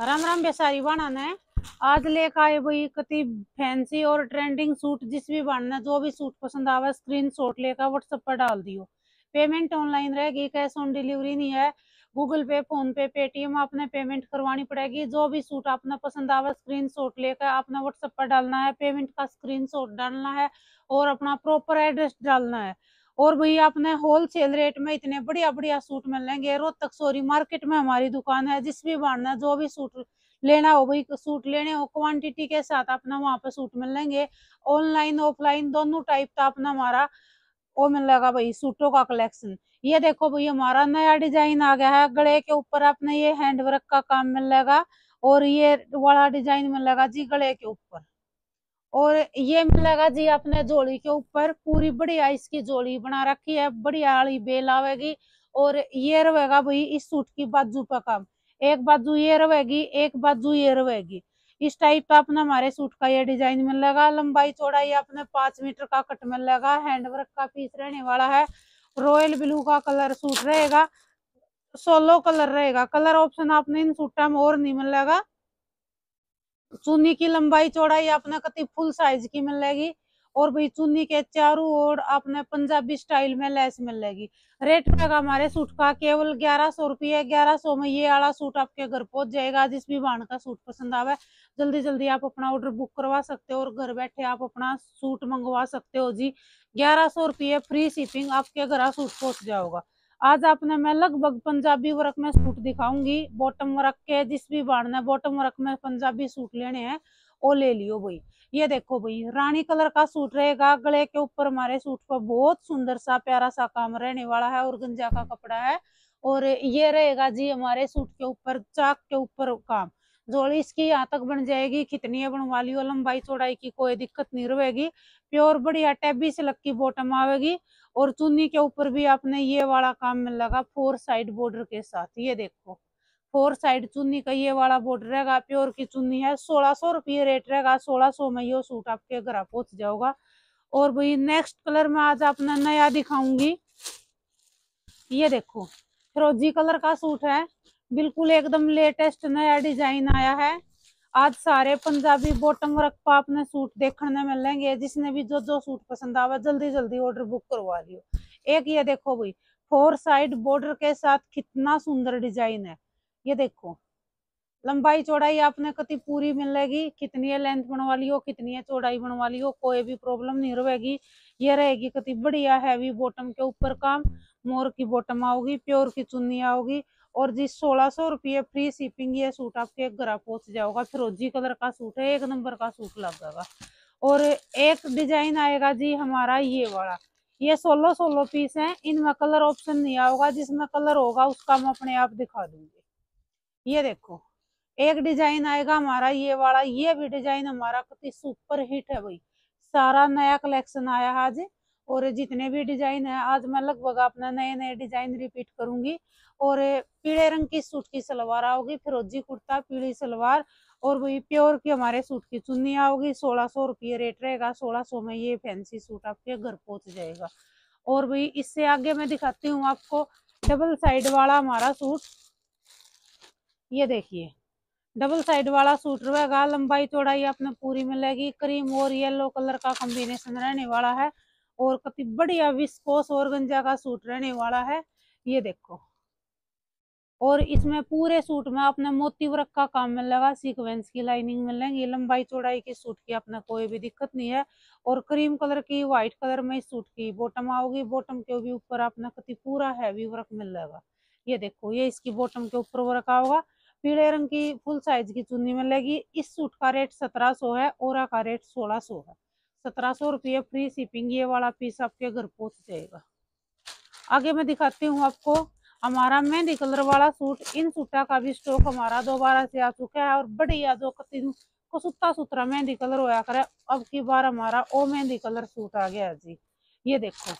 राम राम बेसारी बनाना है। आज लेकर आए भाई कति फैंसी और ट्रेंडिंग सूट जिस भी बनना, जो भी सूट पसंद आवे स्क्रीन शॉट लेकर व्हाट्सएप पर डाल दियो। पेमेंट ऑनलाइन रहेगी कैश ऑन डिलीवरी नहीं है। गूगल पे फ़ोन पे पेटीएम आपने पेमेंट करवानी पड़ेगी। जो भी सूट आपने पसंद आवे स्क्रीन शॉट लेकर आपने व्हाट्सएप पर डालना है। पेमेंट का स्क्रीन शॉट डालना है और अपना प्रॉपर एड्रेस डालना है। और भैया अपने होलसेल रेट में इतने बढ़िया बढ़िया सूट मिलेंगे रोहतक, सोरी मार्केट में हमारी दुकान है, जिस भी बनना जो भी सूट लेना हो, भाई सूट लेने हो क्वांटिटी के साथ अपना वहाँ पे सूट मिल लेंगे ऑनलाइन ऑफलाइन दोनों टाइप का अपना हमारा वो मिल मिलेगा भाई सूटों का कलेक्शन ये देखो भाई, हमारा नया डिज़ाइन आ गया है। गले के ऊपर अपने ये हैंडवर्क का काम मिल मिलेगा और ये वाला डिज़ाइन मिल मिलेगा जी गले के ऊपर। और ये मिलेगा जी अपने जोड़ी के ऊपर पूरी बढ़िया इसकी जोड़ी बना रखी है, बढ़िया वाली बेल आवेगी और ये रहेगा भाई इस सूट की बाजू पर काम। एक बाजू ये रहेगी एक बाजू ये रहेगी इस टाइप का अपना हमारे सूट का ये डिज़ाइन मिल मिलेगा लंबाई चौड़ाई अपने पाँच मीटर का कट मिल मिलेगा हैंडवर्क का पीस रहने वाला है। रॉयल ब्लू का कलर सूट रहेगा। सोलो कलर रहेगा। कलर ऑप्शन आपने इन सूटा में और नहीं मिलेगा चुन्नी की लंबाई चौड़ाई आपने कति फुल साइज़ की मिलेगी। और भाई चुन्नी के चारों ओर आपने पंजाबी स्टाइल में लेस मिलेगी। रेट रहेगा हमारे सूट का केवल ग्यारह सौ रुपये, ग्यारह सौ में ये आला सूट आपके घर पहुँच जाएगा, जिस भी बाण का सूट पसंद आवे। जल्दी जल्दी आप अपना ऑर्डर बुक करवा सकते हो और घर बैठे आप अपना सूट मंगवा सकते हो जी। ग्यारह सौ रुपये फ्री शिपिंग आपके घर सूट पहुँच जाओगा। आज आपने मैं लगभग पंजाबी वर्क में सूट दिखाऊँगी। बॉटम वर्क के जिस भी बाढ़ बॉटम वर्क में पंजाबी सूट लेने हैं, वो ले लियो भाई। ये देखो भाई, रानी कलर का सूट रहेगा, गले के ऊपर हमारे सूट पर बहुत सुंदर सा, प्यारा सा काम रहने वाला है और गंजा का कपड़ा है। और ये रहेगा जी हमारे सूट के ऊपर, चाक के ऊपर काम। जोड़ी इसकी यहाँ तक बन जाएगी, कितनी बनवा लियो लंबाई चौड़ाई की कोई दिक्कत नहीं रहेगी। प्योर बढ़िया टैबी से की बॉटम आवेगी और चुन्नी के ऊपर भी आपने ये वाला काम मिलेगा फोर साइड बॉर्डर के साथ। ये देखो फोर साइड चुन्नी का ये वाला बॉर्डर रहेगा, प्योर की चुन्नी है, सोलह सौ रुपये रेट रहेगा, सोलह सौ में ये सूट आपके घर पहुँच जाओगा और भाई नेक्स्ट कलर में आज अपना नया दिखाऊँगी। ये देखो, फिरोजी कलर का सूट है। बिल्कुल एकदम लेटेस्ट नया डिज़ाइन आया है। आज सारे पंजाबी बॉटम वर्क पर आपने सूट देखने मिलेंगे। जिसने भी जो जो सूट पसंद आवा जल्दी जल्दी ऑर्डर बुक करवा लियो। एक ये देखो भाई फोर साइड बॉर्डर के साथ कितना सुंदर डिज़ाइन है। ये देखो, लंबाई चौड़ाई आपने कति पूरी मिलेगी। कितनी है लेंथ बनवा लियो, कितनी है चौड़ाई बनवा लियो, कोई भी प्रॉब्लम नहीं रहेगी। ये रहेगी कति बढ़िया हैवी बॉटम के ऊपर काम। मोर की बॉटम आओगी, प्योर की चुन्नी आओगी। और जी सोलह सौ रुपये फ्री शिपिंग ये सूट आपके घर पहुँच जाओगा, फिरोजी कलर का सूट है, एक नंबर का सूट लगेगा। और एक डिज़ाइन आएगा जी हमारा ये वाला। ये सोलह सोलह पीस है, इनमें कलर ऑप्शन नहीं आएगा जिसमें कलर होगा उसका मैं अपने आप दिखा दूँगी। ये देखो, एक डिज़ाइन आएगा हमारा ये वाला, ये भी डिज़ाइन हमारा कति सुपर हिट है भाई। सारा नया कलेक्शन आया है आज। और जितने भी डिज़ाइन है, आज मैं लगभग अपना नए नए डिज़ाइन रिपीट करूँगी। और पीले रंग की सूट की सलवार आओगी, फिरोजी कुर्ता, पीली सलवार और वही प्योर की हमारे सूट की चुन्नी आओगी। सोलह सौ रुपये रेट रहेगा, सोलह सौ में ये फैंसी सूट आपके घर पहुँच जाएगा। और वही इससे आगे मैं दिखाती हूँ आपको डबल साइड वाला हमारा सूट। ये देखिए डबल साइड वाला सूट रहेगा, लंबाई चौड़ाई आपने पूरी मिलेगी क्रीम और येलो कलर का कॉम्बिनेशन रहने वाला है। और कति बढ़िया विस्कोस और गंजा का सूट रहने वाला है। ये देखो। और इसमें पूरे सूट में अपने मोती वर्क का काम मिलेगा सीक्वेंस की लाइनिंग मिलेंगी लंबाई चौड़ाई की सूट की अपने कोई भी दिक्कत नहीं है। और क्रीम कलर की व्हाइट कलर में सूट की बॉटम आओगी बॉटम के भी ऊपर अपना कति पूरा हैवी वर्क मिल मिलेगा ये देखो, ये इसकी बॉटम के ऊपर वर्क आओगा। पीले रंग की फुल साइज़ की चुन्नी मिलेगी। इस सूट का रेट सत्रह सौ है, और का रेट सोलह सौ है। सत्रह सौ रुपये फ्री शिपिंग ये वाला पीस आपके घर पहुँच जाएगा। आगे मैं दिखाती हूँ आपको, हमारा मेहंदी कलर वाला सूट इन सूटा का भी स्टॉक हमारा दोबारा से आ चुका है और बढ़िया जो कतिन को सुता सुतरा मेहंदी कलर होया करे, अब की बार हमारा ओ मेहंदी कलर सूट आ गया जी। ये देखो।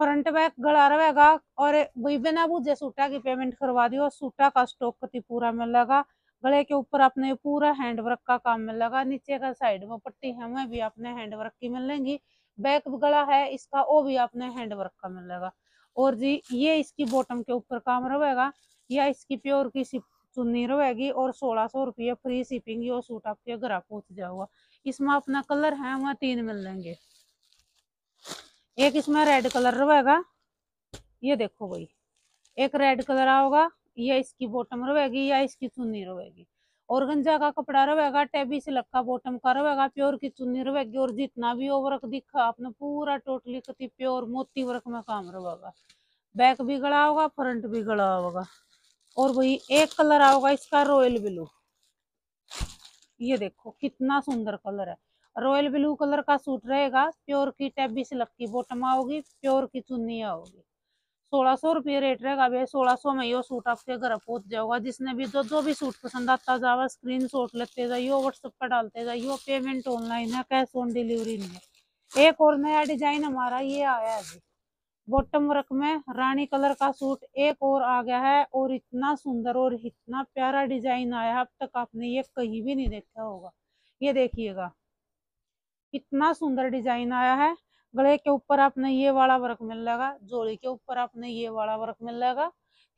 फ्रंट बैक गला रहेगा और बिना बुझे सूटा की पेमेंट करवा दियो सूटा का स्टॉक कति पूरा मिलेगा गले के ऊपर अपने पूरा हैंडवर्क का काम मिलेगा नीचे का साइड में पट्टी है, वह भी अपने हैंडवर्क की मिलेंगी बैक गला है इसका, वो भी अपने हैंडवर्क का मिलेगा और जी, ये इसकी बॉटम के ऊपर काम रहेगा, या इसकी प्योर की चुन्नी रहेगी, और सोलह सौ रुपये फ्री शिपिंग ये सूट आपके घर पहुँच जाओगा इसमें अपना कलर है, वह तीन मिल लेंगे। एक इसमें रेड कलर रहेगा, ये देखो भाई, एक रेड कलर आओगा या इसकी बॉटम रहेगी या इसकी चुन्नी रहेगी। और गंजा का कपड़ा रहेगा, टेबी से लक्का बॉटम का रहेगा प्योर की चुन्नी रहेगी और जितना भी वो वर्क दिखा, आपने पूरा टोटली कति प्योर मोती वर्क में काम रहेगा। बैक भी गड़ा होगा फ्रंट भी गड़ा होगा। और वही एक कलर आओगा इसका रॉयल ब्लू ये देखो, कितना सुंदर कलर है। रॉयल ब्लू कलर का सूट रहेगा प्योर की टैबी से लक्की बॉटम आओगी प्योर की चुन्नी आओगी। सोलह सौ रुपये रेट रहेगा। भैया सोलह सौ में यो सूट आपके घर पहुँच जाओगा जिसने भी जो जो भी सूट पसंद आता जावा स्क्रीन शॉट लेते जाइयो व्हाट्सएप पर डालते जाइयो। पेमेंट ऑनलाइन है कैश ऑन डिलीवरी नहीं है। एक और नया डिज़ाइन हमारा ये आया है। बॉटम वर्क में रानी कलर का सूट एक और आ गया है और इतना सुंदर और इतना प्यारा डिज़ाइन आया अब तक आपने ये कहीं भी नहीं देखा होगा। ये देखिएगा। इतना सुंदर डिज़ाइन आया है। गले के ऊपर आपने ये वाला वर्क मिल जाएगा जोड़ी के ऊपर आपने ये वाला वर्क मिल जाएगा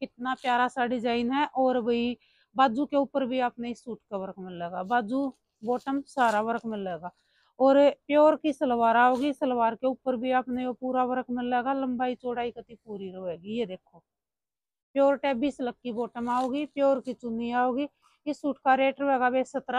कितना प्यारा सा डिज़ाइन है और वही बाजू के ऊपर भी आपने इस सूट का वर्क मिल जाएगा बाजू, बॉटम सारा वर्क मिल जाएगा और प्योर की सलवार आओगी, सलवार के ऊपर भी आपने वो पूरा वर्क मिल जाएगा लंबाई चौड़ाई कति पूरी रहेगी, ये देखो। प्योर टैबी सिलक की बॉटम आओगी, प्योर की चुन्नी आओगी, इस सूट का रेट रहेगा वे सत्रह